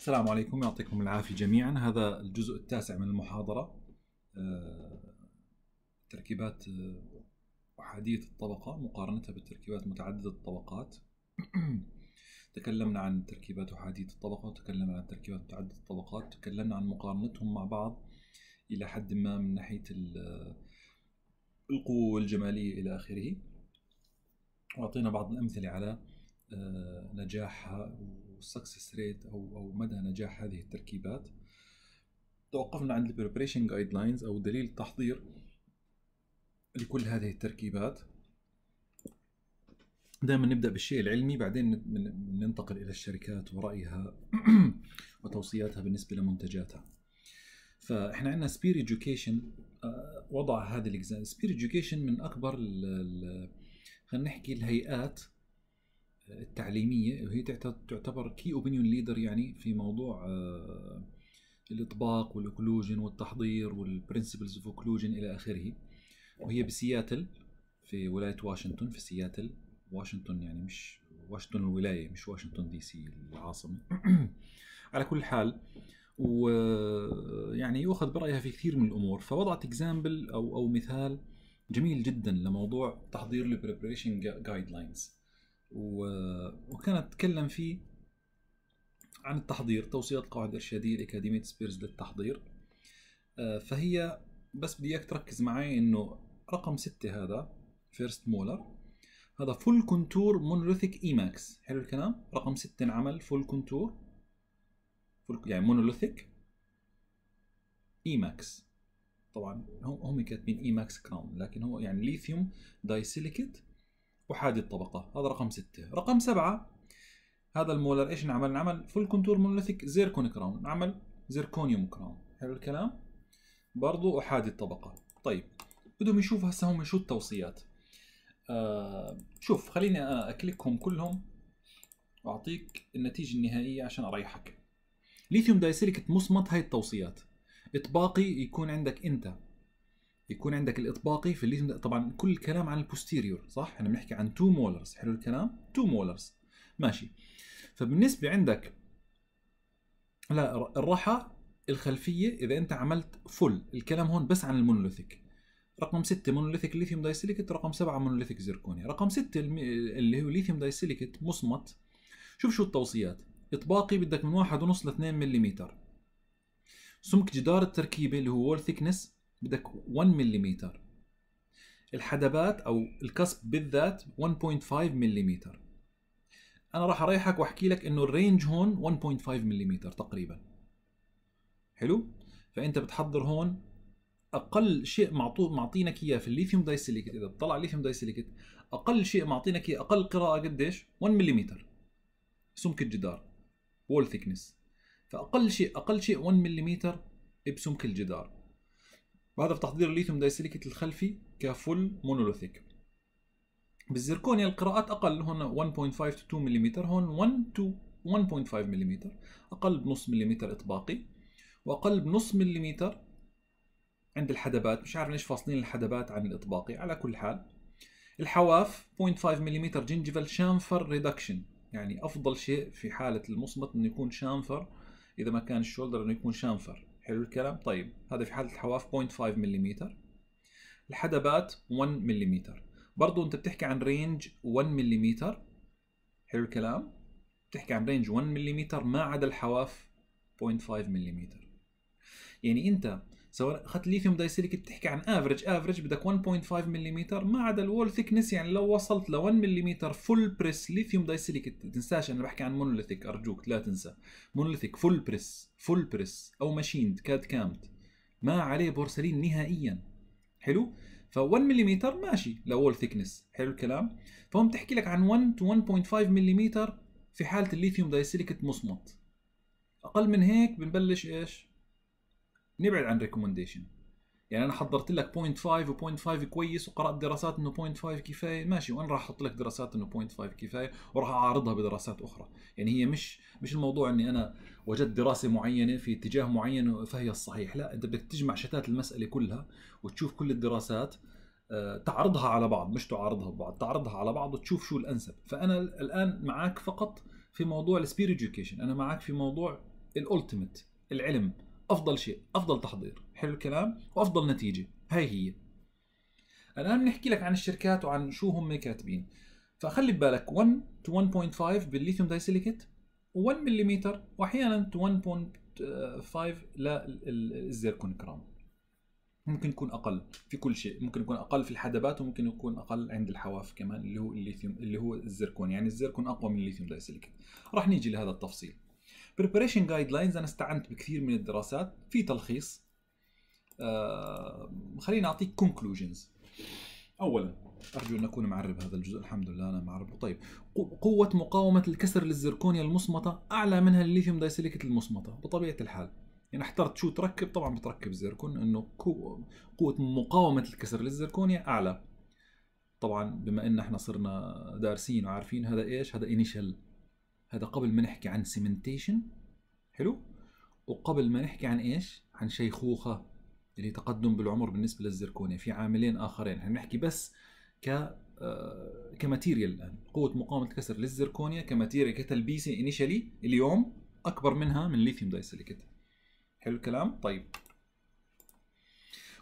السلام عليكم يعطيكم العافية جميعا. هذا الجزء التاسع من المحاضرة. آه، تركيبات آه، أحادية الطبقة مقارنتها بالتركيبات متعددة الطبقات. تكلمنا عن تركيبات أحادية الطبقة وتكلمنا عن تركيبات متعددة الطبقات تكلمنا عن مقارنتهم مع بعض إلى حد ما من ناحية ال- القوة والجمالية إلى آخره. وأعطينا بعض الأمثلة على آه، نجاحها وال success rate أو أو مدى نجاح هذه التركيبات. توقفنا عند ال preparation guidelines أو دليل التحضير لكل هذه التركيبات. دائما نبدأ بالشيء العلمي بعدين ننتقل إلى الشركات ورأيها وتوصياتها بالنسبة لمنتجاتها. فإحنا عندنا Spear Education وضع هذا الاكزام Spear Education من أكبر خلينا نحكي الهيئات التعليمية وهي تعت- تعتبر key opinion leader يعني في موضوع آه، الإطباق وال occlusion والتحضير وال principles of occlusion إلى آخره. وهي بسياتل في ولاية واشنطن في سياتل. واشنطن يعني مش واشنطن الولاية مش واشنطن دي سي العاصمة. على كل حال ويعني يؤخذ برأيها في كثير من الأمور. فوضعت example أو أو مثال جميل جدا لموضوع تحضير ال preparation guidelines وكانت تتكلم فيه عن التحضير توصيات القواعد الإرشادية لأكاديمية Spear's للتحضير. آه، فهي بس بدي إياك تركز معي إنه رقم ستة هذا first molar هذا full contour monolithic e.max حلو الكلام؟ رقم ستة انعمل full contour full يعني monolithic e.max طبعا هم هم كاتبين e.max crown لكن هو يعني lithium disilicate احادي الطبقة. هذا رقم ستة. رقم سبعة هذا ال molar إيش نعمل؟ نعمل full contour monolithic zircon crown نعمل zirconium crown حلو الكلام؟ برضو أحادي الطبقة. طيب بدهم يشوفوا هسه هم شو التوصيات. آه شوف خليني أنا أكلكهم كلهم وأعطيك النتيجة النهائية عشان أريحك. lithium disilicate مصمت هاي التوصيات. إطباقي يكون عندك أنت. يكون عندك الإطباقي في الليثيوم طبعا كل الكلام عن ال posterior صح؟ إحنا بنحكي عن 2 molars حلو الكلام؟ 2 molars ماشي. فبالنسبة عندك للرحى الخلفية إذا أنت عملت full الكلام هون بس عن ال monolithic. رقم 6 monolithic lithium disilicate رقم 7 monolithic zirconia رقم 6 الم- اللي هو lithium disilicate مصمت. شوف شو التوصيات. إطباقي بدك من 1.5 ل 2 ملم سمك جدار التركيبة اللي هو wall thickness بدك 1 ملم الحدبات أو ال cusp بالذات 1.5 ملم أنا راح أريحك وأحكي لك إنه ال range هون 1.5 ملم تقريبا. حلو؟ فأنت بتحضر هون أقل شيء معطو معطينك إياه في ال lithium disilicate إذا بتطلع ال lithium disilicate أقل شيء معطينك إياه أقل قراءة قديش؟ 1 ملم سمك الجدار. wall thickness فأقل شيء أقل شيء 1 ملم بسمك الجدار. وهذا في تحضير ال lithium disilicate الخلفي ك full monolithic. بالزركونيا القراءات أقل هون 1.5 to 2 ملم هون 1 to 1.5 ملم أقل بنص ملم إطباقي وأقل بنص ملم عند الحدبات. مش عارف ليش فاصلين الحدبات عن الاطباقي على كل حال. الحواف 0.5 ملم gingival chamfer reduction يعني أفضل شيء في حالة المصمت إنه يكون chamfer إذا ما كان ال shoulder إنه يكون chamfer حلو الكلام. طيب هذا في حالة الحواف 0.5 ملم الحدبات 1 ملم برضو أنت بتحكي عن range 1 ملم حلو الكلام. بتحكي عن range 1 ملم ما عدا الحواف 0.5 ملم يعني أنت سواء اخذت lithium disilicate بتحكي عن average average بدك 1.5 ملم ما عدا ال wall thickness يعني لو وصلت ل 1 ملم full press lithium disilicate تنساش أنا بحكي عن monolithic أرجوك لا تنسى. monolithic full press full press أو machined CAD CAM ما عليه بورسلين نهائيا. حلو؟ ف 1 ملم ماشي ل wall thickness حلو الكلام؟ فهم بتحكي لك عن 1 to 1.5 ملم في حالة ال lithium disilicate مصمت. أقل من هيك بنبلش إيش؟ نبعد عن recommendation يعني أنا حضرت لك 0.5 و0.5 كويس وقرأت دراسات إنه 0.5 كفاية. ماشي وأنا راح أحط لك دراسات إنه 0.5 كفاية وراح أعارضها بدراسات أخرى. يعني هي مش مش الموضوع إني أنا وجدت دراسة معينة في اتجاه معين فهي الصحيح. لا أنت بدك تجمع شتات المسألة كلها وتشوف كل الدراسات آه، تعرضها على بعض مش تعارضها ببعض تعرضها على بعض وتشوف شو الأنسب. فأنا الآن معك فقط في موضوع ال Spear أنا معك في موضوع ال ultimate العلم. أفضل شيء أفضل تحضير حلو الكلام؟ وأفضل نتيجة هاي هي. الآن بنحكي لك عن الشركات وعن شو هم كاتبين. فخلي ببالك 1 to 1.5 بال lithium disilicate و1 ملم وأحيانا to 1.5 للزيركون كراون. ممكن يكون أقل في كل شيء ممكن يكون أقل في الحدبات وممكن يكون أقل عند الحواف كمان اللي هو الليثيوم اللي هو الزيركون. يعني الزيركون أقوى من ال lithium disilicate. راح نيجي لهذا التفصيل. Preparation guidelines أنا استعنت بكثير من الدراسات في تلخيص. آه خليني أعطيك conclusions. اولا أرجو أن اكون معرب هذا الجزء الحمد لله أنا معربه طيب قوة مقاومة الكسر للزركونيا المصمتة أعلى منها ال lithium disilicate المصمتة. بطبيعة الحال يعني احترت شو تركب طبعا بتركب زيركون إنه قوة مقاومة الكسر للزركونيا أعلى. طبعا بما إن إحنا صرنا دارسين وعارفين هذا إيش هذا initial هذا قبل ما نحكي عن cementation حلو؟ وقبل ما نحكي عن إيش؟ عن شيخوخة اللي تقدم بالعمر بالنسبة للزركونيا في عاملين آخرين. إحنا نحكي بس ك آه، ك material الآن. قوة مقاومة الكسر للزركونيا ك material كتلبيسه initially اليوم أكبر منها من الليثيوم دايسيليكيت حلو الكلام؟ طيب.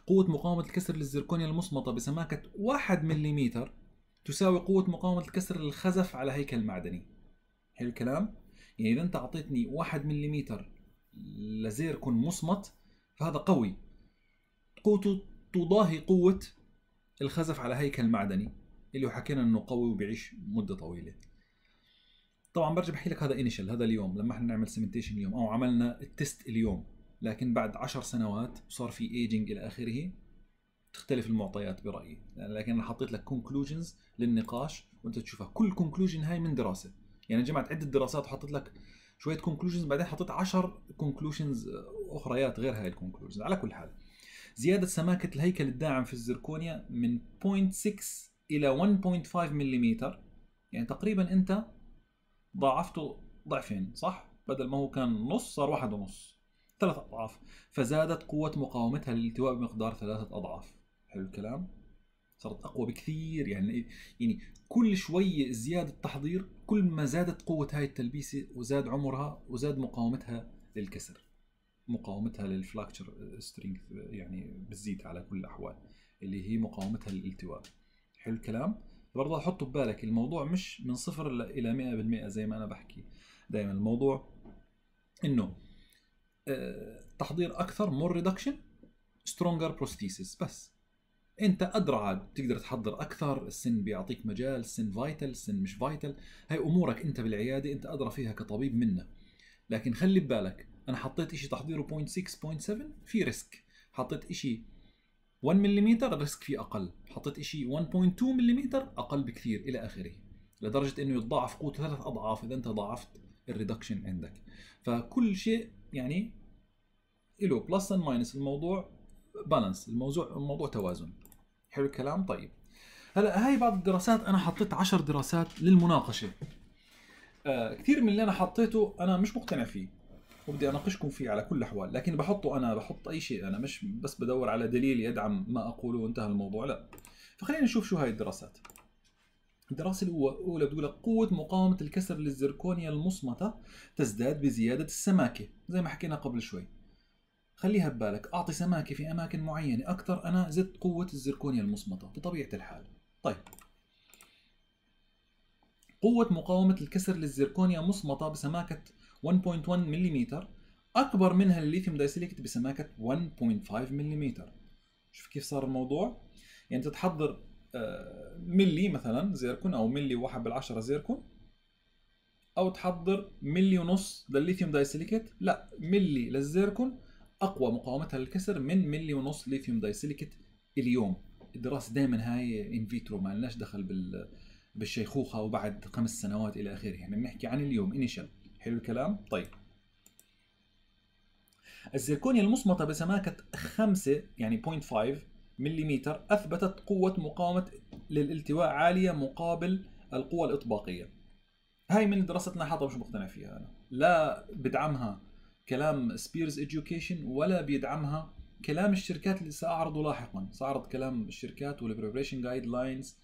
قوة مقاومة الكسر للزركونيا المصمتة بسماكة 1 ملم تساوي قوة مقاومة الكسر للخزف على هيكل معدني. حلو الكلام؟ يعني إذا أنت أعطيتني 1 ملم لزيركون مصمت فهذا قوي. قوته تضاهي قوة الخزف على هيكل معدني اللي حكينا إنه قوي وبيعيش مدة طويلة. طبعا برجع بحكي لك هذا initial هذا اليوم لما إحنا نعمل cementation اليوم أو عملنا ال test اليوم. لكن بعد عشر سنوات وصار في ايجنج إلى آخره تختلف المعطيات برأيي. لكن أنا حطيت لك conclusions للنقاش وأنت تشوفها. كل conclusion هاي من دراسة. يعني جمعت عدة دراسات وحطيت لك شوية conclusions بعدين حطيت 10 conclusions أخريات غير هاي ال conclusions على كل حال. زيادة سماكة الهيكل الداعم في الزركونيا من 0.6 إلى 1.5 ملم يعني تقريبا أنت ضاعفته ضعفين صح؟ بدل ما هو كان نص صار واحد ونص. ثلاث أضعاف. فزادت قوة مقاومتها للالتواء بمقدار ثلاثة أضعاف. حلو الكلام؟ صارت أقوى بكثير. يعني يعني كل شوية زيادة تحضير كل ما زادت قوة هاي التلبيسة وزاد عمرها وزاد مقاومتها للكسر مقاومتها لل fracture strength يعني بتزيد على كل الأحوال اللي هي مقاومتها للالتواء. حلو الكلام؟ برضه حطوا ببالك الموضوع مش من صفر إلى 100% زي ما أنا بحكي. دائما الموضوع إنه آه، تحضير أكثر more reduction stronger prosthesis بس. أنت أدرى عاد تقدر تحضر أكثر السن بيعطيك مجال السن vital السن مش vital هاي أمورك أنت بالعيادة أنت أدرى فيها كطبيب منا لكن خلي ببالك أنا حطيت شيء تحضيره 0.6 0.7 في risk حطيت شيء 1 ملم ال risk فيه أقل. حطيت شيء 1.2 ملم أقل بكثير إلى آخره. لدرجة إنه يتضاعف قوته ثلاث أضعاف إذا أنت ضاعفت ال reduction عندك. فكل شيء يعني له plus and minus الموضوع balance الموضوع الموضوع توازن. حلو الكلام. طيب هلا هاي بعض الدراسات أنا حطيت 10 دراسات للمناقشة. آه كثير من اللي أنا حطيته أنا مش مقتنع فيه وبدي أناقشكم فيه على كل الأحوال لكن بحطه أنا بحط أي شيء أنا مش بس بدور على دليل يدعم ما أقوله وانتهى الموضوع لا. فخلينا نشوف شو هاي الدراسات. الدراسة الأولى بتقول لك قوة مقاومة الكسر للزركونيا المصمتة تزداد بزيادة السماكة زي ما حكينا قبل شوي. خليها ببالك أعطي سماكة في أماكن معينة أكثر أنا زدت قوة الزركونيا المصمتة بطبيعة الحال. طيب. قوة مقاومة الكسر للزركونيا مصمتة بسماكة 1.1 ملم أكبر منها ال lithium disilicate بسماكة 1.5 ملم شوف كيف صار الموضوع. يعني تتحضر آه، ملي مثلا زيركون أو ملي واحد بالعشرة زيركون أو تحضر ملي ونص للل lithium disilicate لا ملي للزيركون أقوى مقاومتها للكسر من ملي ونص lithium disilicate اليوم. الدراسة دائما هاي in vitro ما لناش دخل بال بالشيخوخة وبعد خمس سنوات إلى آخره. يعني بنحكي عن اليوم initial حلو الكلام؟ طيب. الزركونيا المصمتة بسماكة 5 يعني 0.5 ملم أثبتت قوة مقاومة للالتواء عالية مقابل القوى الإطباقية. هاي من دراستنا حاطة مش مقتنع فيها أنا. لا بدعمها. كلام Spear Education ولا بيدعمها كلام الشركات اللي سأعرضه لاحقا. سأعرض كلام الشركات وال preparation guidelines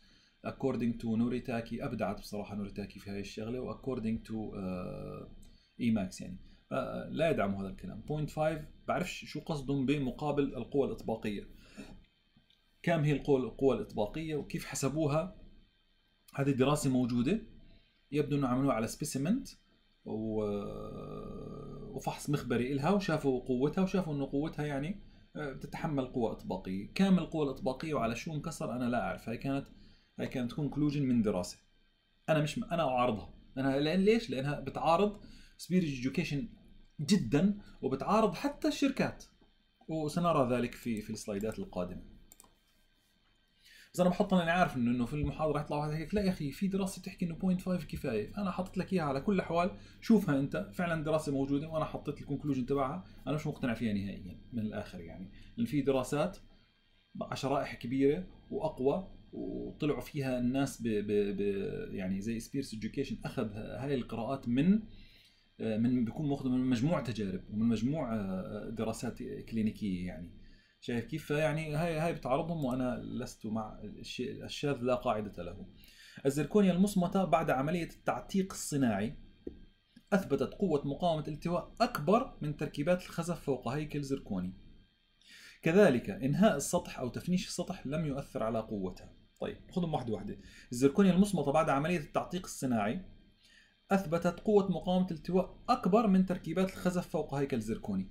according to نوريتاكي أبدعت بصراحة نوريتاكي في هاي الشغلة و according to e.max يعني. آه، لا يدعموا هذا الكلام. 0.5 بعرفش شو قصدهم بمقابل القوة الإطباقية. كم هي القوة القوة الإطباقية وكيف حسبوها؟ هذه دراسة موجودة. يبدو إنه عملوها على specimen وفحص مخبري إلها وشافوا قوتها وشافوا إنه قوتها يعني آه، بتتحمل قوة إطباقية. كم القوة الإطباقية وعلى شو انكسر أنا لا أعرف. هاي كانت هاي كانت conclusion من دراسة. أنا مش أنا أعارضها. أنا لأن ليش؟ لأنها بتعارض Spear Education جدا وبتعارض حتى الشركات. وسنرى ذلك في في ال slides ات القادمة. بس أنا بحط أنا عارف انه إنه في المحاضرة يطلع واحد هيك لا يا أخي في دراسة بتحكي إنه 0.5 كفاية. أنا حطيت لك إياها على كل الأحوال. شوفها أنت فعلا دراسة موجودة وأنا حطيت ال conclusion تبعها. أنا مش مقتنع فيها نهائيا من الآخر يعني. لأن في دراسات شرائح كبيرة وأقوى وطلعوا فيها الناس ب ب ب يعني زي Spear Education أخذ هاي القراءات من من بيكون ماخذ من مجموع تجارب ومن مجموع دراسات كلينيكية يعني. شايف كيف فيعني هاي هاي بتعرضهم وأنا لست مع الشيء الشاذ لا قاعدة له. الزركونيا المصمتة بعد عملية التعتيق الصناعي أثبتت قوة مقاومة الالتواء أكبر من تركيبات الخزف فوق هيكل زركوني كذلك إنهاء السطح أو تفنيش السطح لم يؤثر على قوتها. طيب خذهم واحدة واحدة. الزركونيا المصمتة بعد عملية التعتيق الصناعي أثبتت قوة مقاومة الالتواء أكبر من تركيبات الخزف فوق هيكل زركوني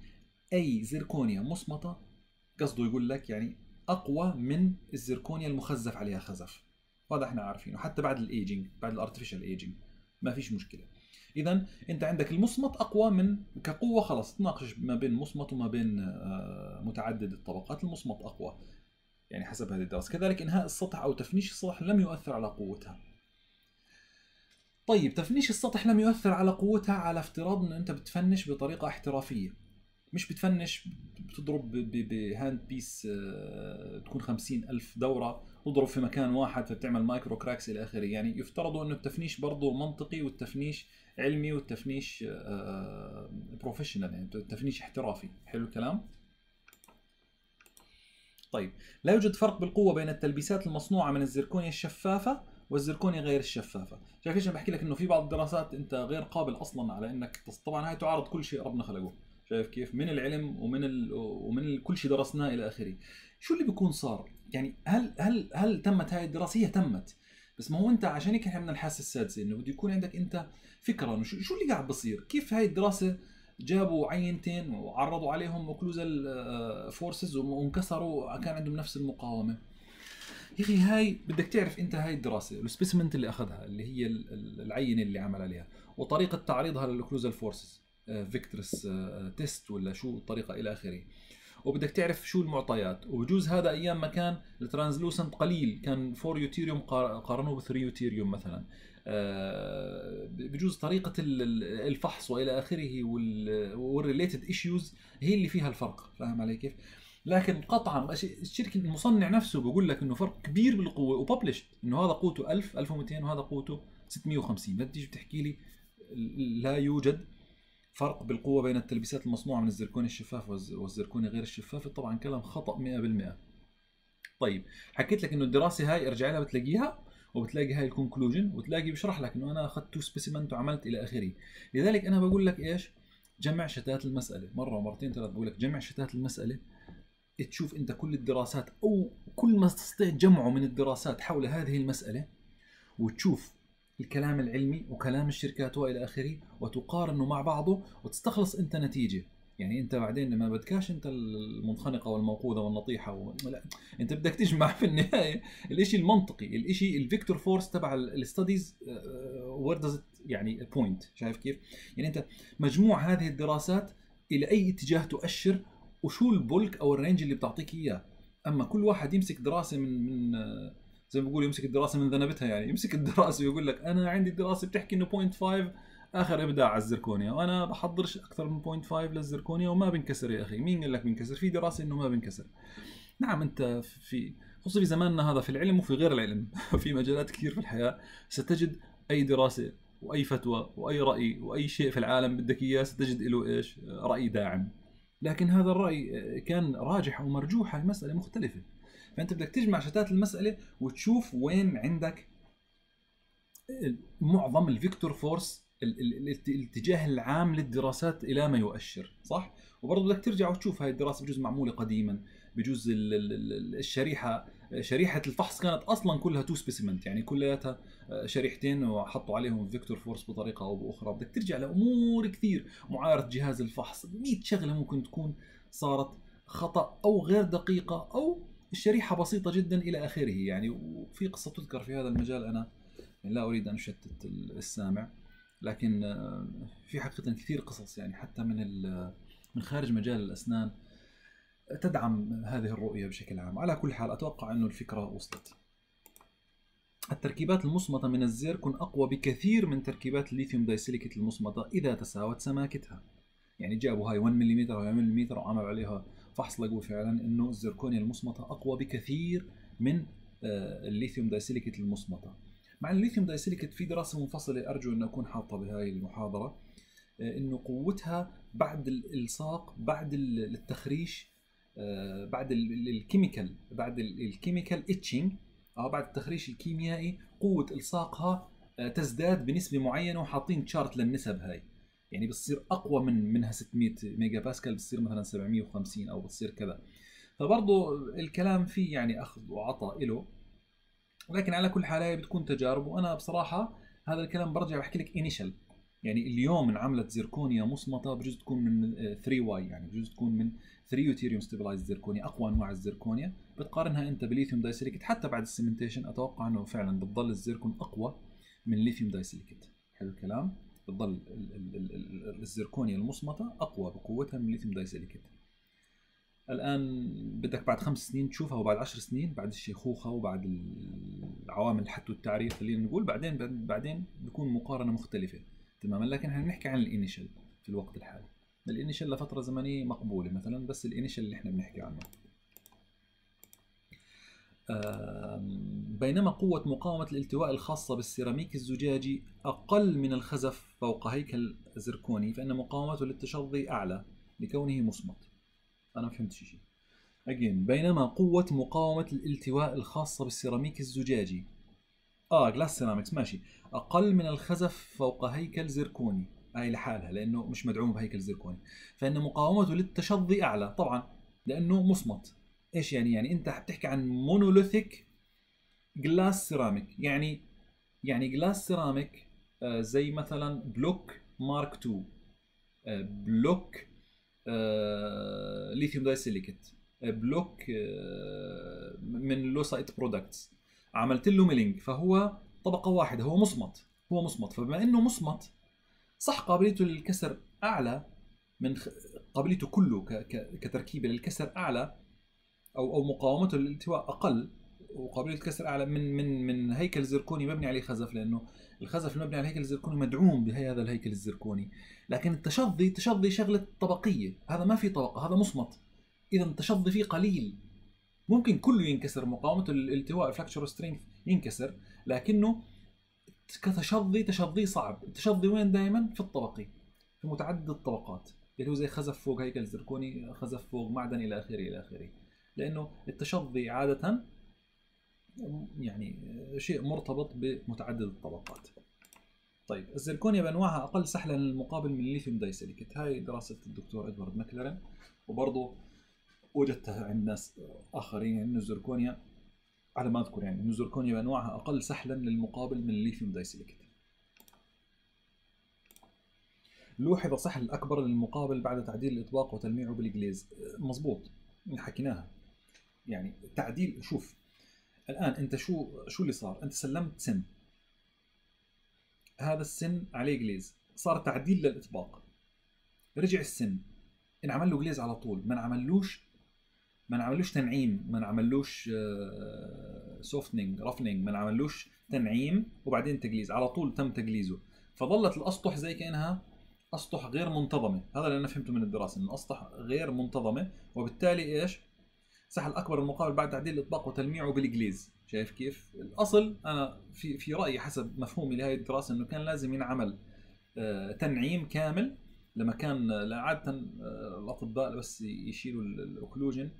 أي زركونيا مصمتة قصده يقول لك يعني أقوى من الزركونيا المخزف عليها خزف. هذا إحنا عارفينه. حتى بعد ال aging بعد ال artificial aging ما فيش مشكلة. اذا أنت عندك المصمت أقوى من كقوة خلص تناقش ما بين مصمت وما بين آه، متعدد الطبقات. المصمت أقوى. يعني حسب هذه الدراسة. كذلك إنهاء السطح أو تفنيش السطح لم يؤثر على قوتها. طيب تفنيش السطح لم يؤثر على قوتها على افتراض انه أنت بتفنش بطريقة احترافية. مش بتفنش بتضرب ب hand piece آه، تكون خمسين ألف دورة تضرب في مكان واحد فبتعمل micro cracks إلى آخره. يعني يفترض أنه التفنيش برضه منطقي والتفنيش علمي والتفنيش professional آه، يعني التفنيش احترافي. حلو الكلام؟ طيب لا يوجد فرق بالقوة بين التلبيسات المصنوعة من الزركونيا الشفافة والزركونيا غير الشفافة. شايف ليش بحكي لك إنه في بعض الدراسات أنت غير قابل أصلا على إنك طبعا هاي تعارض كل شيء ربنا خلقه. شايف كيف؟ من العلم ومن ال... ومن كل شيء درسناه إلى آخره. شو اللي بيكون صار؟ يعني هل هل هل تمت هاي الدراسة؟ هي تمت. بس ما هو أنت عشان هيك إحنا بدنا الحاسة السادسة إنه بده يكون عندك أنت فكرة إنه شو, اللي قاعد بصير؟ كيف هاي الدراسة جابوا عينتين وعرضوا عليهم occlusal forces وانكسروا كان عندهم نفس المقاومة. يا أخي هاي بدك تعرف أنت هاي الدراسة ال specimen اللي أخذها اللي هي العينة اللي عمل عليها وطريقة تعريضها لل occlusal forces fracture test ولا شو الطريقة إلى آخره. وبدك تعرف شو المعطيات. وبجوز هذا أيام ما كان ال translucent قليل. كان 4 yttrium قارنوه ب 3 yttrium مثلا. آه، بجوز طريقة الفحص وإلى آخره وال related issues هي اللي فيها الفرق. فاهم علي كيف؟ لكن قطعا الشركة المصنع نفسه بقول لك إنه فرق كبير بالقوة. وببلشت إنه هذا قوته 1000 1200 وهذا قوته 650 لا تيجي بتحكي لي؟ لا يوجد. فرق بالقوة بين التلبيسات المصنوعة من الزركوني الشفاف والزركوني غير الشفاف طبعا كلام خطأ 100% طيب حكيت لك إنه الدراسة هاي أرجع لها بتلاقيها وبتلاقي هاي ال conclusion وتلاقي بيشرح لك إنه أنا أخذت two specimen وعملت إلى آخره. لذلك أنا بقول لك إيش؟ جمع شتات المسألة. مرة ومرتين ثلاث بقول لك جمع شتات المسألة. تشوف أنت كل الدراسات أو كل ما تستطيع جمعه من الدراسات حول هذه المسألة وتشوف الكلام العلمي وكلام الشركات وإلى آخره وتقارنه مع بعضه وتستخلص أنت نتيجة. يعني أنت بعدين ما بدكاش أنت المنخنقة والموقوذة والنطيحة و... لا أنت بدك تجمع في النهاية. الشيء المنطقي الشيء ال vector force تبع ال studies where does يعني point شايف كيف؟ يعني أنت مجموع هذه الدراسات إلى أي اتجاه تؤشر وشو ال bulk أو ال range اللي بتعطيك إياه. أما كل واحد يمسك دراسة من من زي ما بقول يمسك الدراسة من ذنبتها يعني. يمسك الدراسة ويقول لك أنا عندي دراسة بتحكي إنه 0.5 آخر إبداع على الزركونيا. وأنا بحضرش أكثر من 0.5 للزركونيا وما بنكسر يا أخي. مين قال لك بنكسر في دراسة إنه ما بنكسر نعم أنت في خصوصا في زماننا هذا في العلم وفي غير العلم. في مجالات كثير في الحياة. ستجد أي دراسة وأي فتوى وأي رأي وأي شيء في العالم بدك إياه ستجد له إيش؟ رأي داعم. لكن هذا الرأي كان راجح أو مرجوح المسألة مختلفة. فأنت بدك تجمع شتات المسألة وتشوف وين عندك معظم ال vector force الاتجاه العام للدراسات إلى ما يؤشر صح؟ وبرضه بدك ترجع وتشوف هاي الدراسة بجوز معمولة قديما بجوز الشريحة شريحة الفحص كانت أصلا كلها two specimen يعني كلياتها آه، شريحتين وحطوا عليهم vector force بطريقة أو بأخرى. بدك ترجع لأمور كثير معايرة جهاز الفحص 100 شغلة ممكن تكون صارت خطأ أو غير دقيقة أو الشريحة بسيطة جدا إلى آخره يعني وفي قصة تذكر في هذا المجال أنا لا أريد أن أشتت السامع لكن آه، في حقيقة كثير قصص يعني حتى من من خارج مجال الأسنان تدعم هذه الرؤية بشكل عام. على كل حال أتوقع انه الفكرة وصلت. التركيبات المصمتة من الزيركون أقوى بكثير من تركيبات الليثيوم دايسيليكيت المصمتة إذا تساوت سماكتها. يعني جابوا هاي 1 ملم أو ملم وعملوا عليها فحص لقوا فعلا إنه الزركونيا المصمتة أقوى بكثير من آه، ال lithium disilicate المصمتة. مع ال lithium disilicate في دراسة منفصلة أرجو أن أكون حاطة بهاي المحاضرة آه، إنه قوتها بعد الالصاق بعد التخريش آه، بعد ال chemical بعد ال chemical etching أو بعد التخريش الكيميائي قوة إلصاقها تزداد بنسبة معينة وحاطين chart للنسب هاي. يعني بتصير أقوى من منها 600 ميجا باسكال بتصير مثلا 750 أو بتصير كذا. فبرضه الكلام فيه يعني أخذ وعطاء له لكن على كل حال هي بتكون تجارب وأنا بصراحة هذا الكلام برجع بحكي لك initial يعني اليوم انعملت زيركونيا مصمتة بجوز تكون من 3Y يعني بجوز تكون من 3 yttrium stabilized zirconia أقوى أنواع الزيركونيا بتقارنها أنت ب lithium disilicate حتى بعد ال cementation أتوقع إنه فعلا بتضل الزيركون أقوى من lithium disilicate حلو الكلام؟ بتضل الزركونيا المصمتة أقوى بقوتها من ال lithium disilicate. الآن بدك بعد خمس سنين تشوفها وبعد عشر سنين بعد الشيخوخة وبعد العوامل الحت والتعرية خلينا نقول بعدين بعدين بيكون مقارنة مختلفة تماما. لكن إحنا بنحكي عن ال initial في الوقت الحالي. ال initial لفترة زمنية مقبولة مثلا بس ال initial اللي إحنا بنحكي عنه. بينما قوة مقاومة الالتواء الخاصة بالسيراميك الزجاجي أقل من الخزف فوق هيكل زركوني فإن مقاومته للتشظي أعلى لكونه مصمت. أنا فهمت شيء again بينما قوة مقاومة الالتواء الخاصة بالسيراميك الزجاجي. آه glass ceramics ماشي. أقل من الخزف فوق هيكل زركوني. هاي لحالها لأنه مش مدعوم بهيكل زركوني. فإن مقاومته للتشظي أعلى طبعا لأنه مصمت. إيش يعني؟ يعني أنت بتحكي عن monolithic glass ceramic يعني يعني glass ceramic آه، زي مثلا block Mark 2 block lithium disilicate block من leucite products عملت له milling فهو طبقة واحدة. هو مصمت. هو مصمت. فبما إنه مصمت صح قابليته للكسر أعلى من قابليته كله كتركيبة للكسر أعلى أو أو مقاومته للالتواء أقل وقابليه الكسر أعلى من من من هيكل زركوني مبني عليه خزف لأنه الخزف المبني على الهيكل الزركوني مدعوم بهذا الهيكل الزركوني. لكن التشظي تشظي شغلة طبقية هذا ما في طبقة هذا مصمت. اذا التشظي فيه قليل. ممكن كله ينكسر مقاومته للالتواء ال flexure strength ينكسر لكنه كتشظي تشظي صعب. التشظي وين دائما في الطبقي في متعدد الطبقات اللي هو زي خزف فوق هيكل زركوني خزف فوق معدن إلى آخره إلى آخره. لأنه التشظي عادة يعني شيء مرتبط بمتعدد الطبقات. طيب الزركونيا بأنواعها أقل سحلا للمقابل من ال lithium disilicate هاي دراسة الدكتور إدوارد ماكلارن وبرضه وجدتها عند ناس آخرين إنه الزركونيا على ما أذكر يعني إنه الزركونيا بأنواعها أقل سحلا للمقابل من ال lithium disilicate لوحظ سحل أكبر للمقابل بعد تعديل الإطباق وتلميعه بال glaze مضبوط حكيناها. يعني تعديل شوف الآن أنت شو شو اللي صار؟ أنت سلمت سن. هذا السن عليه glaze. صار تعديل للإطباق. رجع السن. انعمل له glaze على طول. ما انعملوش ما انعملوش تنعيم. ما انعملوش softening refining ما انعملوش تنعيم وبعدين تجليز. على طول تم تجليزه. فظلت الأسطح زي كأنها أسطح غير منتظمة. هذا اللي أنا فهمته من الدراسة إن الأسطح غير منتظمة. وبالتالي إيش؟ سحل أكبر للمقابل بعد تعديل الإطباق وتلميعه بال glaze شايف كيف؟ الأصل أنا في في رأيي حسب مفهومي لهذه الدراسة إنه كان لازم ينعمل آه، تنعيم كامل لما كان عادة آه، الأطباء بس يشيلوا ال occlusion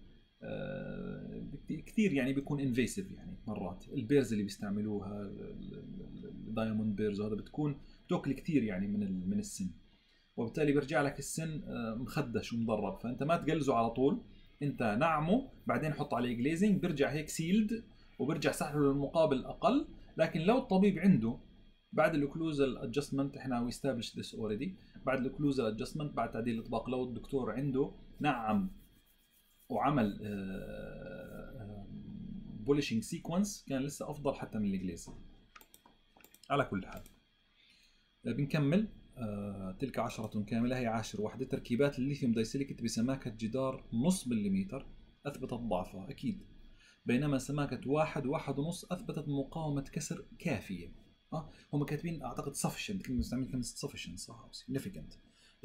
آه، كثير يعني بيكون invasive يعني مرات. ال burs اللي بيستعملوها ال diamond burs وهذا بتكون بتأكل كثير يعني من من السن. وبالتالي بيرجع لك السن آه، مخدش ومضرب. فأنت ما تجلزه على طول. انت نعمه بعدين حط عليه glazing بيرجع هيك sealed وبرجع سحله للمقابل أقل. لكن لو الطبيب عنده بعد ال occlusal adjustment إحنا we established this already بعد ال occlusal adjustment بعد تعديل الإطباق لو الدكتور عنده نعم وعمل polishing sequence كان لسه أفضل حتى من ال glaze على كل حال. بنكمل. آه تلك عشرة كاملة هي عاشر وحدة. تركيبات ال lithium disilicate بسماكة جدار نص مليمتر أثبتت ضعفها أكيد. بينما سماكة واحد واحد ونص أثبتت مقاومة كسر كافية. أه هم كاتبين أعتقد sufficient كلمة مستعملين كلمة sufficient صح significant.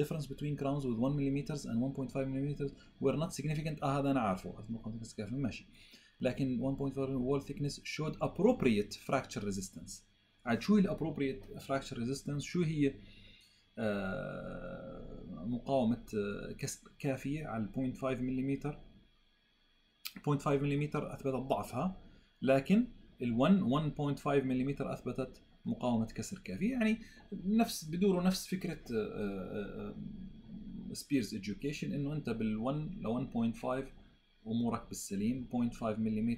Difference between crowns with 1 mm and 1.5 mm were not significant. آه هذا أنا عارفه مقاومة كسر كافية ماشي. لكن 1.5 wall thickness showed appropriate fracture resistance. عاد شو هي الابروبريت fracture resistance. شو هي؟ مقاومة كسر كافية على 0.5 ملم 0.5 ملم أثبتت ضعفها لكن ال1 1.5 ملم أثبتت مقاومة كسر كافية. يعني نفس بدوروا نفس فكرة Spear Education إنه أنت بال1 ل 1.5 أمورك بالسليم. 0.5 ملم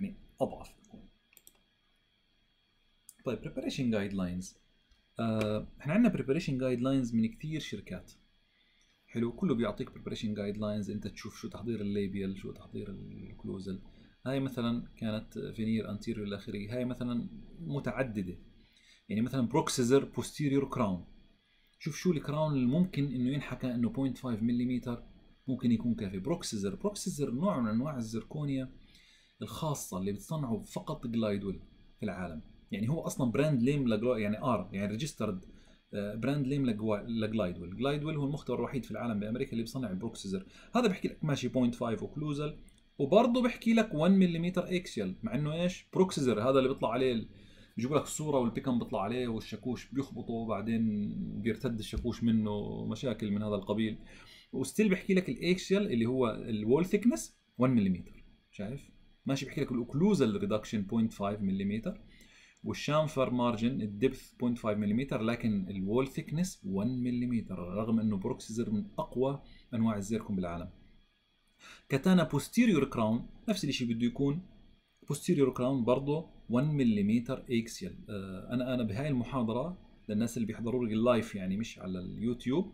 يعني أضعف. طيب preparation guidelines. آه، إحنا عندنا preparation guidelines من كثير شركات. حلو كله بيعطيك preparation guidelines أنت تشوف شو تحضير ال labial شو تحضير ال occlusal. هاي مثلا كانت veneer anterior إلى آخره. هاي مثلا متعددة. يعني مثلا BruxZir posterior crown شوف شو ال crown اللي ممكن إنه ينحكى إنه 0.5 ملم ممكن يكون كافي. BruxZir BruxZir نوع من أنواع الزركونيا الخاصة اللي بتصنعه فقط Glidewell في العالم. يعني هو أصلا brand name يعني R يعني registered brand name ل Glidewell. Glidewell هو المختبر الوحيد في العالم بأمريكا اللي بيصنع ال BruxZir هذا بحكي لك ماشي 0.5 occlusal وبرضه بحكي لك 1 ملم axial مع إنه إيش؟ BruxZir. هذا اللي بيطلع عليه بيجيبوا لك الصورة والبيك أم بيطلع عليه والشاكوش بيخبطه وبعدين بيرتد الشاكوش منه مشاكل من هذا القبيل. و still بحكي لك ال axial اللي هو ال wall thickness 1 ملم شايف؟ ماشي بحكي لك ال occlusal reduction 0.5 ملم وال chamfer margin ال depth 0.5 ملم لكن ال wall thickness 1 ملم رغم إنه BruxZir من أقوى أنواع الزيركون بالعالم. Katana posterior crown نفس الشيء بده يكون posterior crown برضه 1 ملم axial أنا أنا بهاي المحاضرة للناس اللي بيحضروا لي ال live يعني مش على اليوتيوب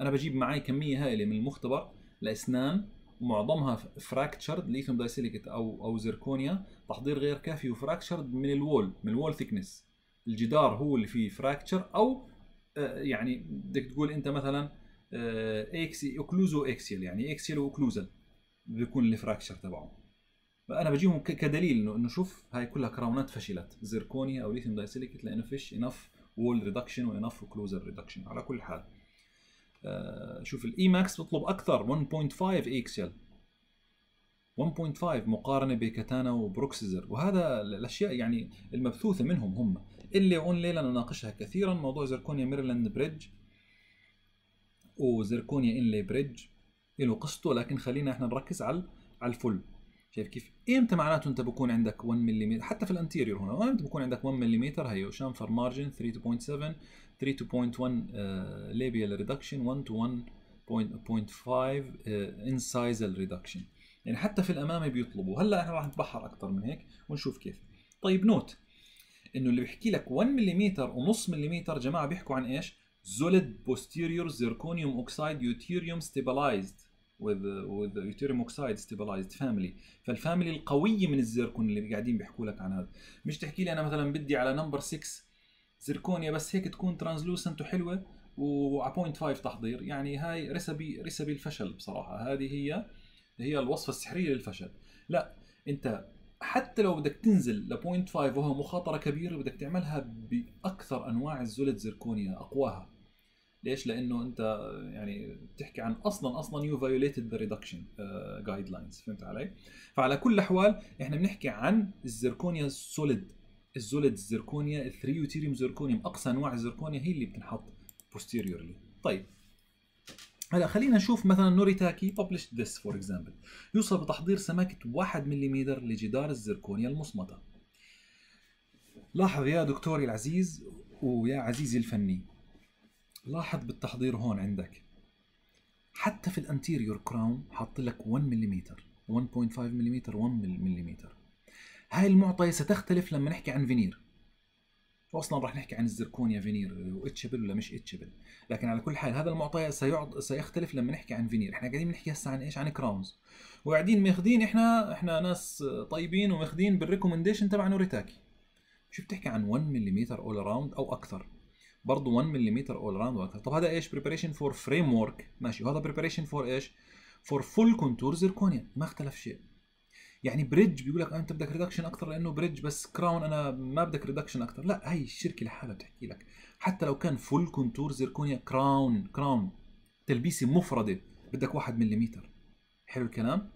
أنا بجيب معي كمية هائلة من المختبر لأسنان معظمها fractured lithium disilicate أو أو زيركونيا تحضير غير كافي و fractured من ال wall من ال wall thickness الجدار هو اللي فيه fracture أو آه، يعني بدك تقول أنت مثلا axi occluso axial يعني axial و occlusal بيكون ال fracture تبعه فأنا بجيبهم كدليل انه إنه شوف هاي كلها كراونات فشلت. زيركونيا أو lithium disilicate لأنه فيش enough wall reduction و enough occlusal reduction على كل حال. شوف ال E.max بيطلب أكثر 1.5 axial. 1.5 مقارنة ب Katana و BruxZir. وهذا الأشياء يعني المبثوثة منهم هم. اللي only نناقشها كثيرا موضوع زركونيا Maryland bridge. وزركونيا inlay bridge. له قصته لكن خلينا إحنا نركز على على ال full. شايف كيف؟ إمتى معناته أنت بكون عندك 1 ملم حتى في ال anterior هنا إمتى بكون عندك 1 ملم هي chamfer margin 3 2.7 3 to 0.1 labial reduction 1 to 1.5 incisal reduction. يعني حتى في الامامي بيطلبوا. هلا إحنا راح نتبحر أكثر من هيك ونشوف كيف. طيب note إنه اللي بيحكي لك 1 ملم ونص ملم جماعة بيحكوا عن إيش؟ solid posterior zirconium oxide yttrium stabilized with with yttrium oxide stabilized family. فال family القوية من الزيركون اللي قاعدين بيحكوا لك عن هذا. مش تحكي لي أنا مثلا بدي على number 6 زركونيا بس هيك تكون translucent وحلوه و 0.5 تحضير. يعني هاي recipe recipe الفشل بصراحة. هذه هي هي الوصفة السحرية للفشل. لا انت حتى لو بدك تنزل ل 0.5 وهو مخاطرة كبيرة بدك تعملها بأكثر أنواع ال solid zirconia أقواها. ليش؟ لأنه انت يعني بتحكي عن أصلا أصلا you violated the reduction guidelines فهمت علي؟ فعلى كل الأحوال إحنا بنحكي عن الزركونيا السوليد الزوليد الزركونيا الثريوتيريوم زركونيوم أقصى أنواع الزركونيا هي اللي بتنحط posteriorly. طيب. هلا خلينا نشوف مثلا Noritake published this for example. يوصل بتحضير سماكة 1 ملم لجدار الزركونيا المصمتة. لاحظ يا دكتوري العزيز ويا عزيزي الفني لاحظ بالتحضير هون عندك. حتى في ال anterior crown حاط لك 1 ملم 1.5 ملم 1 ملم هاي المعطية ستختلف لما نحكي عن فينير. واصلا راح نحكي عن ال zirconia veneer و etchable ولا مش etchable. لكن على كل حال هذا المعطى سيعض سيختلف لما نحكي عن فينير. إحنا قاعدين نحكي هسه عن إيش؟ عن crowns. وقاعدين ماخذين إحنا إحنا ناس طيبين وماخذين بال recommendation تبع Noritake شو بتحكي عن 1 ملم all around أو أكثر. برضه 1 ملم all around وأكثر طب هذا إيش؟ preparation for framework ماشي. وهذا preparation for إيش؟ for full contour zirconia ما اختلف شيء. يعني bridge بيقول لك أنت بدك reduction أكثر لأنه bridge بس crown أنا ما بدك reduction أكثر. لا هي الشركة لحالها بتحكي لك. حتى لو كان full contour zirconia crown crown تلبيسة مفردة بدك 1 ملم حلو الكلام؟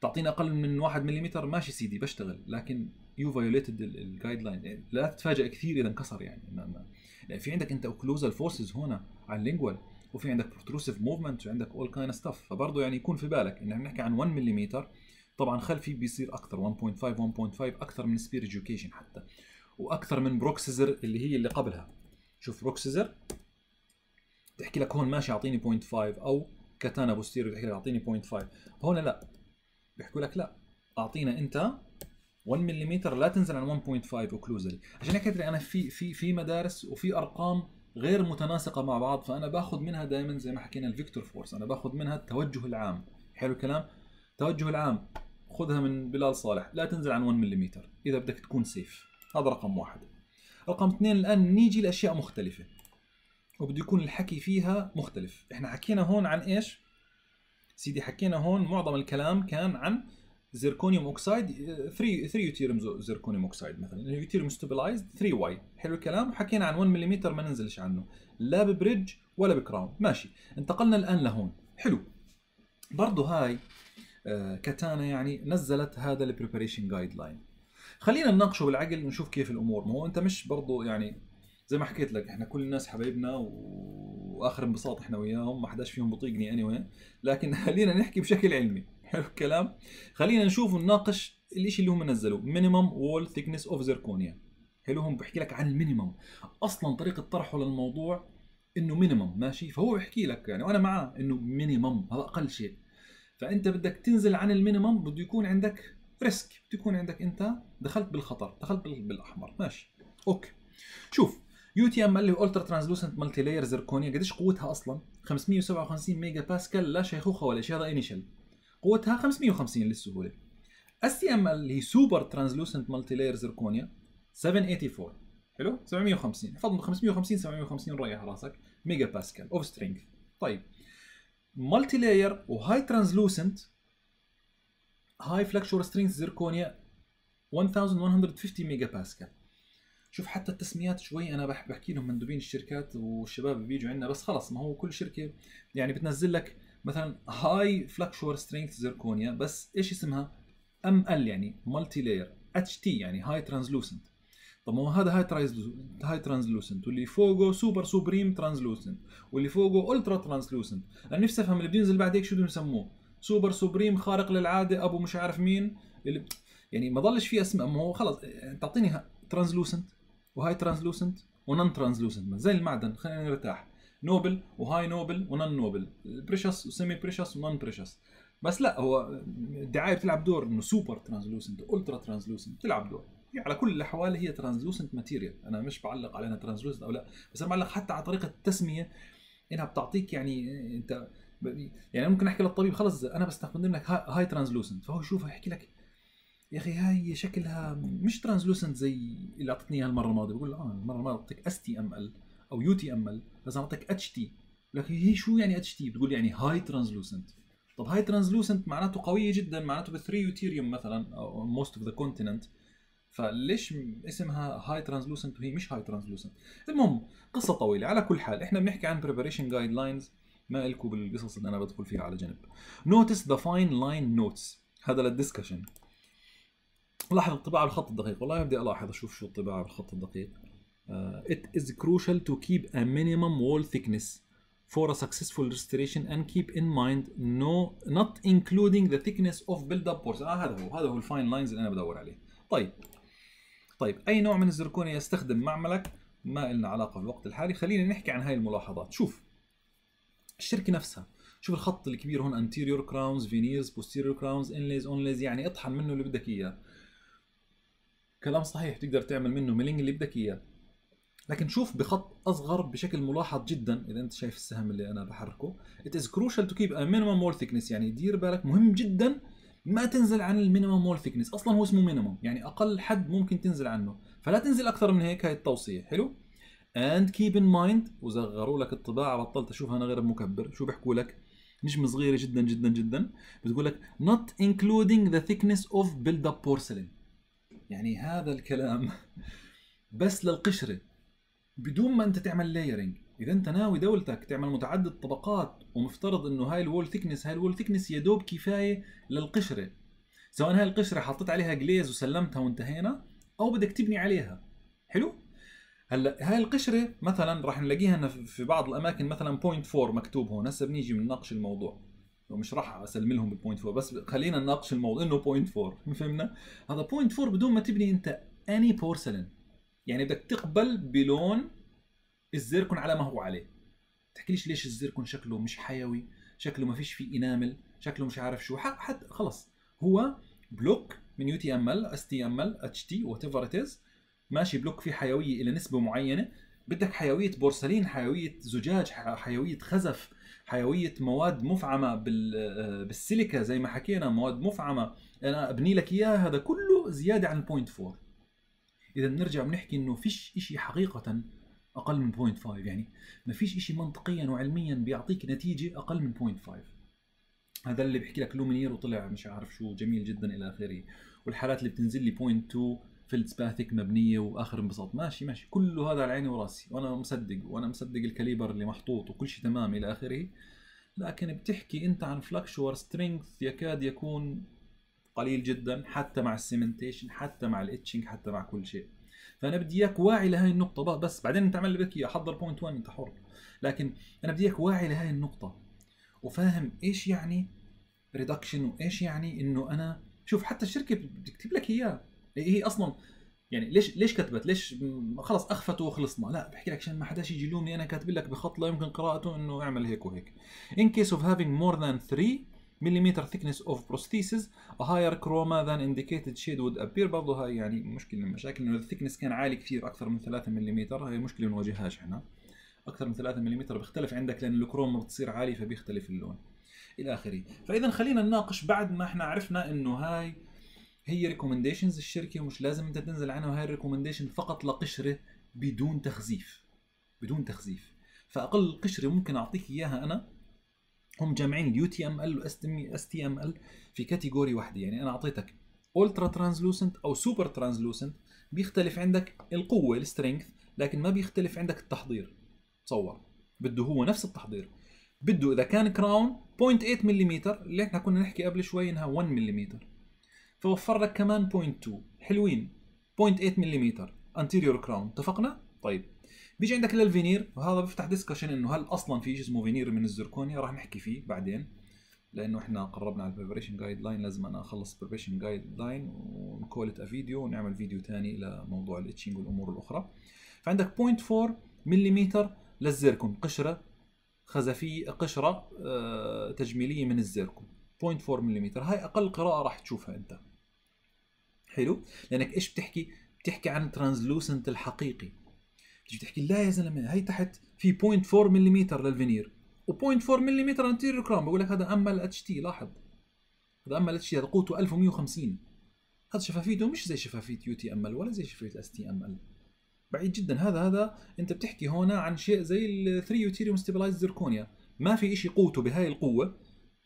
تعطينا أقل من 1 ملم ماشي سيدي بشتغل. لكن you violated ال guideline لا تتفاجئ كثير إذا انكسر يعني. في عندك أنت occlusal forces هنا على ال lingual وفي عندك protrusive movement وعندك all kind stuff فبرضه يعني يكون في بالك. إن بنحكي عن 1 ملم طبعا خلفي بيصير أكثر 1.5 1.5 أكثر من Spear Education حتى وأكثر من BruxZir اللي هي اللي قبلها. شوف BruxZir تحكي لك هون ماشي اعطيني 0.5 أو Katana posterior تحكي لك اعطيني 0.5 هون لا بيحكوا لك لا أعطينا أنت 1 ملم لا تنزل عن 1.5 occlusally عشان هيك أنا في في في مدارس وفي أرقام غير متناسقة مع بعض فأنا باخذ منها دائما زي ما حكينا ال vector force أنا باخذ منها التوجه العام. حلو الكلام؟ التوجه العام. خذها من بلال صالح لا تنزل عن 1 ملم إذا بدك تكون safe هذا رقم واحد. رقم اثنين الآن نيجي لأشياء مختلفة. وبده يكون الحكي فيها مختلف. إحنا حكينا هون عن إيش؟ سيدي حكينا هون معظم الكلام كان عن zirconium oxide 3 3 yttrium zirconium oxide مثلا. ال yttrium stabilized 3 Y حلو الكلام. وحكينا عن 1 ملم ما ننزلش عنه. لا ب bridge ولا ب crown. ماشي. انتقلنا الآن لهون. حلو. برضه هاي Katana يعني نزلت هذا ال preparation guideline خلينا نناقشه بالعقل ونشوف كيف الأمور. ما هو أنت مش برضه يعني زي ما حكيت لك إحنا كل الناس حبايبنا وآخر انبساط إحنا وياهم ما حداش فيهم بطيقني اني anyway. لكن خلينا نحكي بشكل علمي. حلو الكلام؟ خلينا نشوف ونناقش الشيء اللي هم نزلوه. minimum wall thickness of zirconia حلو؟ هم بحكي لك عن ال minimum أصلا طريقة طرحه للموضوع إنه minimum ماشي؟ فهو يحكي لك يعني وأنا معاه إنه minimum هذا أقل شيء. فأنت بدك تنزل عن ال minimum بده يكون عندك risk بده يكون عندك أنت دخلت بالخطر دخلت بالأحمر. ماشي. أوكي. شوف UTM اللي هو ultra translucent multi layer zirconia قديش قوتها أصلا؟ 557 ميجا باسكال لا شيخوخة ولا شيء هذا initial قوتها 550 للسهولة. STM اللي هي super translucent multi layer zirconia 784 حلو؟ 750 احفظ 550 750 رايح راسك. ميجا باسكال of strength طيب. multi layer و high translucent high flexural strength zirconia 1150 ميجا باسكال شوف حتى التسميات شوي أنا بحكي لهم مندوبين الشركات والشباب بيجوا عندنا بس خلص ما هو كل شركة يعني بتنزل لك مثلا high flexural strength zirconia بس إيش اسمها؟ ML يعني multi layer HT يعني high translucent طب ما هو هذا high high translucent واللي فوقه super supreme translucent واللي فوقه ultra translucent أنا نفسي أفهم اللي بينزل بعد هيك شو بدهم يسموه. super supreme خارق للعادة أبو مش عارف مين. اللي يعني ما ضلش في أسماء. ما هو خلص تعطيني translucent و high translucent و non translucent زي المعدن خلينا نرتاح. noble و high noble و non noble. precious و semi precious و non precious بس لا هو الدعايه بتلعب دور إنه super translucent و ultra translucent بتلعب دور. على كل الأحوال هي translucent material أنا مش بعلق عليها translucent أو لا بس أنا بعلق حتى على طريقة التسمية إنها بتعطيك يعني أنت يعني ممكن أحكي للطبيب خلص أنا بستخدم لك high translucent فهو يشوفها يحكي لك يا أخي هاي شكلها مش translucent زي اللي أعطتني إياها المرة الماضية. بقول آه المرة الماضية أعطيك اس تي ام ال أو يو تي ام ال بس أعطيك HT لكن هي شو يعني HT بتقول يعني high translucent طب high translucent معناته قوية جدا معناته ب 3 yttrium مثلا أو most of the content فليش اسمها high translucent وهي مش high translucent المهم قصة طويلة. على كل حال إحنا بنحكي عن preparation guidelines ما لكم بالقصص اللي أنا بدخل فيها على جنب. notice the fine line notice هذا لل discussion لاحظ الطباعه بالخط الدقيق. والله بدي ألاحظ أشوف شو الطباعه بالخط الدقيق. Uh, it is crucial to keep a minimum wall thickness for a successful restoration and keep in mind no not including the thickness of build up portion آه هذا هو هذا هو ال fine lines اللي أنا بدور عليه. طيب. طيب أي نوع من الزركونيا يستخدم معملك ما لنا علاقة في الوقت الحالي؟ خلينا نحكي عن هاي الملاحظات. شوف الشركة نفسها شوف الخط الكبير هون anterior crowns veneers posterior crowns inlays onlays يعني اطحن منه اللي بدك إياه. كلام صحيح تقدر تعمل منه milling اللي بدك إياه. لكن شوف بخط أصغر بشكل ملاحظ جدا إذا أنت شايف السهم اللي أنا بحركه. It is crucial to keep a minimum wall thickness يعني دير بالك مهم جدا ما تنزل عن ال minimum wall thickness أصلا هو اسمه minimum يعني أقل حد ممكن تنزل عنه. فلا تنزل أكثر من هيك هاي التوصية. حلو؟ And keep in mind وزغروا لك الطباعة بطلت اشوفها أنا غير بمكبر شو بيحكوا لك؟ نجمه صغيرة جدا جدا جدا. بتقول لك not including the thickness of build up porcelain. يعني هذا الكلام بس للقشرة. بدون ما أنت تعمل layering إذا أنت ناوي دولتك تعمل متعدد طبقات ومفترض إنه هاي ال wall thickness هاي ال wall thickness يا دوب كفاية للقشرة. سواء هاي القشرة حطيت عليها glaze وسلمتها وانتهينا أو بدك تبني عليها. حلو؟ هلأ هاي القشرة مثلا راح نلاقيها في بعض الأماكن مثلا 0.4 مكتوب هون. هسه بنيجي بنناقش الموضوع. ومش راح اسلم لهم ب 0.4 بس خلينا نناقش الموضوع إنه 0.4 فهمنا؟ هذا 0.4 بدون ما تبني أنت اني بورسلين يعني بدك تقبل بلون الزيركون على ما هو عليه. تحكيليش ليش الزيركون شكله مش حيوي شكله ما فيش فيه إنامل شكله مش عارف شو حتى خلص هو بلوك من يو تي إم إل إس تي إم إل إتش تي وات ايفر ات از ماشي بلوك فيه حيوية إلى نسبة معينة. بدك حيوية بورسلين حيوية زجاج حيوية خزف حيوية مواد مفعمة بالسيليكا زي ما حكينا مواد مفعمة. أنا أبني لك إياها هذا كله زيادة عن ال point 4 إذا بنرجع بنحكي إنه فيش شيء حقيقة أقل من 0.5 يعني. ما فيش شيء منطقيا وعلميا بيعطيك نتيجة أقل من 0.5 هذا اللي بحكي لك Lumineer وطلع مش عارف شو جميل جدا إلى آخره. والحالات اللي بتنزل لي 0.2 feldspathic مبنية وآخر انبساط. ماشي ماشي. كله هذا على عيني وراسي. وأنا مصدق وأنا مصدق ال caliper اللي محطوط وكل شيء تمام إلى آخره. لكن بتحكي أنت عن flexural strength يكاد يكون قليل جدا حتى مع ال cementation حتى مع ال etching حتى مع كل شيء. فأنا بدي إياك واعي لهي النقطة بس بعدين أنت اعمل اللي بدك اياه حضر point 1 أنت حر. لكن أنا بدي إياك واعي لهي النقطة وفاهم إيش يعني reduction وإيش يعني إنه أنا شوف حتى الشركة بتكتب لك اياه هي أصلا يعني ليش ليش كتبت؟ ليش خلص اخفت وخلصنا؟ لا بحكي لك عشان ما حداش يجي يلومني أنا كاتب لك بخط لا يمكن قراءته إنه اعمل هيك وهيك. In case of having more than 3 millimeter thickness of prosthesis a higher chroma than indicated shade would appear. برضه هاي يعني مشكلة من المشاكل إنه ال thickness كان عالي كثير أكثر من 3 ملم هاي مشكلة بنواجههاش إحنا. أكثر من 3 ملم بيختلف عندك لأن ال chroma بتصير عالي فبيختلف اللون. إلى آخره. فإذا خلينا نناقش بعد ما إحنا عرفنا إنه هاي هي recommendations الشركة ومش لازم أنت تنزل عنها هاي ال recommendation فقط لقشرة بدون تخزيف. بدون تخزيف. فأقل قشرة ممكن أعطيك إياها أنا هم جامعين اليو تي ام ال واس تي ام ال في كاتيجوري واحدة. يعني أنا أعطيتك ultra translucent أو super translucent بيختلف عندك القوة ال strength لكن ما بيختلف عندك التحضير. تصور. بده هو نفس التحضير. بده إذا كان crown 0.8 ملم اللي إحنا كنا نحكي قبل شوي إنها 1 ملم فوفر لك كمان 0.2 حلوين. 0.8 ملم anterior crown اتفقنا؟ طيب. بيجي عندك للفينير وهذا بيفتح discussion إنه هل أصلا في شيء اسمه فينير من الزركونيا؟ راح نحكي فيه بعدين لأنه إحنا قربنا على ال preparation guideline لازم أنا أخلص ال preparation guideline ون cut فيديو ونعمل فيديو ثاني إلى موضوع ال etching والأمور الأخرى. فعندك 0.4 ملم للزيركون قشرة خزفية قشرة آه، تجميلية من الزيركون 0.4 ملم هاي أقل قراءة راح تشوفها أنت. حلو؟ لأنك إيش بتحكي؟ بتحكي عن translucent الحقيقي. تيجي تحكي لا يا زلمة هي تحت في 0.4 ملم للفينير. و0.4 ملم anterior crown بقول لك هذا ML HT لاحظ. هذا ML HT هذا قوته 1150 هذا شفافيته مش زي شفافية UTML ولا زي شفافية STML بعيد جدا هذا هذا أنت بتحكي هنا عن شيء زي ال 3 yttrium stabilized zirconia ما في شيء قوته بهاي القوة.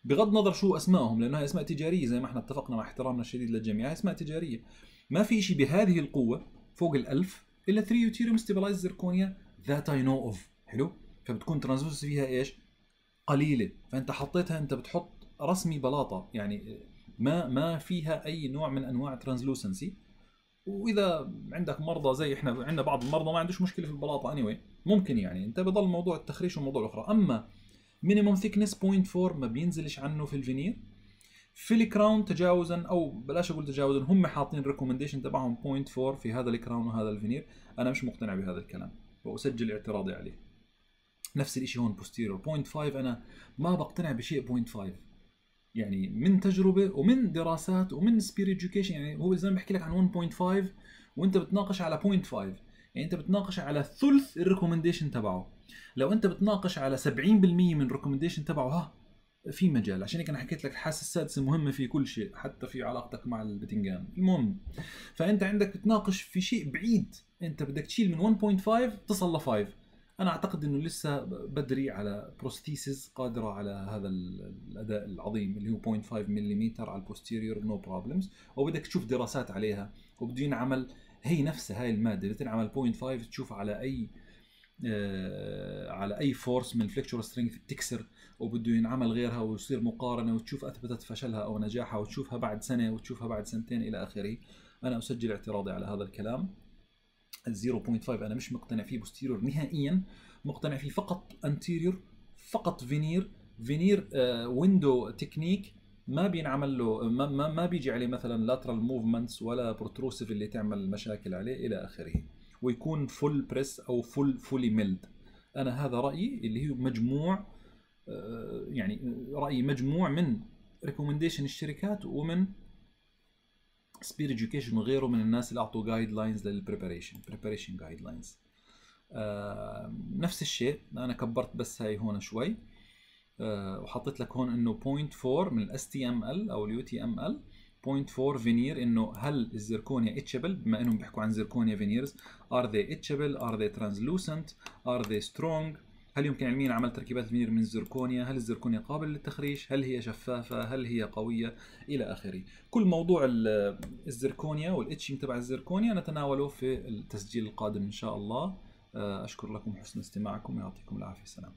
بغض النظر شو أسمائهم لانها أسماء تجارية زي ما إحنا اتفقنا مع احترامنا الشديد للجميع أسماء تجارية. ما في شيء بهذه القوة فوق الألف إلا 3 yttrium stabilized zirconia that I know of حلو؟ فبتكون translucency فيها إيش؟ قليلة. فأنت حطيتها أنت بتحط رسمي بلاطة. يعني ما ما فيها أي نوع من أنواع translucency وإذا عندك مرضى زي إحنا عندنا بعض المرضى ما عندوش مشكلة في البلاطة anyway. ممكن يعني. أنت بضل موضوع التخريش والموضوع الاخرى أما minimum thickness 0.4 ما بينزلش عنه في الفينير في ال crown تجاوزا أو بلاش أقول تجاوزا هم حاطين recommendation تبعهم 0.4 في هذا ال crown وهذا الفينير أنا مش مقتنع بهذا الكلام. وأسجل اعتراضي عليه. نفس الشيء هون posterior. 0.5 أنا ما بقتنع بشيء 0.5 يعني من تجربة ومن دراسات ومن spare education يعني هو زي ما بحكي لك عن 1.5 وأنت بتناقش على 0.5 يعني أنت بتناقش على ثلث ال recommendation تبعه. لو أنت بتناقش على 70% من ال recommendation تبعه ها في مجال. عشان هيك أنا حكيت لك الحاسه السادسه مهمه في كل شيء حتى في علاقتك مع البتنجان. المهم فأنت عندك بتناقش في شيء بعيد. أنت بدك تشيل من 1.5 تصل ل 5 أنا أعتقد إنه لسه بدري على prosthesis قادرة على هذا الأداء العظيم اللي هو 0.5 ملم على ال posterior no problems وبدك تشوف دراسات عليها وبده ينعمل هي نفسها هاي المادة. بتنعمل 0.5 تشوف على أي آه على أي force من ال flexure strength بتكسر. وبده ينعمل غيرها ويصير مقارنة وتشوف أثبتت فشلها أو نجاحها وتشوفها بعد سنة وتشوفها بعد سنتين إلى آخره. أنا أسجل اعتراضي على هذا الكلام. ال 0.5 أنا مش مقتنع فيه posterior نهائيا. مقتنع فيه فقط anterior فقط veneer veneer window technique ما بينعمل له ما, ما, ما بيجي عليه مثلا lateral movements ولا protrusive اللي تعمل مشاكل عليه إلى آخره. ويكون full press أو full fully milled أنا هذا رأيي اللي هو مجموع آه، يعني رايي مجموع من recommendation الشركات ومن spare education وغيره من الناس اللي أعطوا guidelines لل preparation preparation guidelines نفس الشيء أنا كبرت بس هاي هون شوي. آه وحطيت لك هون إنه 0.4 من ال STML أو ال UTML 0.4 فينير إنه هل الزركونيا etchable بما إنهم بيحكوا عن زركونيا veneers are they etchable are they translucent are they strong هل يمكن علميا عمل تركيبات الفينير من الزركونيا؟ هل الزركونيا قابل للتخريش؟ هل هي شفافة؟ هل هي قوية؟ إلى آخره. كل موضوع الزركونيا والإتشينج تبع الزركونيا نتناوله في التسجيل القادم إن شاء الله. أشكر لكم حسن استماعكم ويعطيكم العافية. سلام.